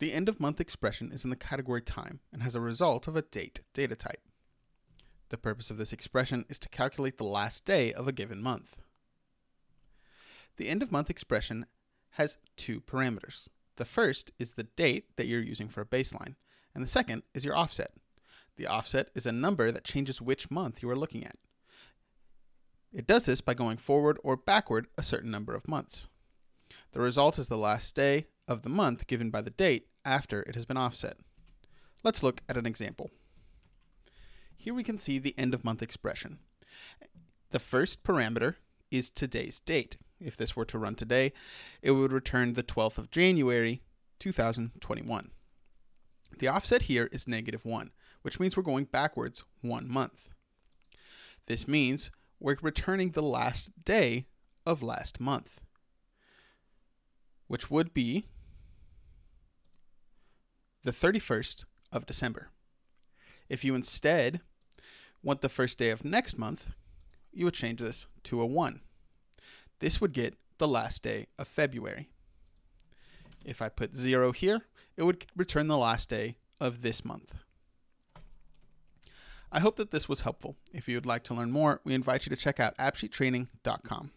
The end of month expression is in the category time and has a result of a date data type. The purpose of this expression is to calculate the last day of a given month. The end of month expression has two parameters. The first is the date that you're using for a baseline, and the second is your offset. The offset is a number that changes which month you are looking at. It does this by going forward or backward a certain number of months. The result is the last day of the month given by the date after it has been offset. Let's look at an example. Here we can see the end of month expression. The first parameter is today's date. If this were to run today, it would return the 12th of January 2021. The offset here is negative 1, which means we're going backwards one month. This means we're returning the last day of last month, which would be the 31st of December. If you instead want the first day of next month, you would change this to a 1. This would get the last day of February. If I put 0 here, it would return the last day of this month. I hope that this was helpful. If you would like to learn more, we invite you to check out appsheettraining.com.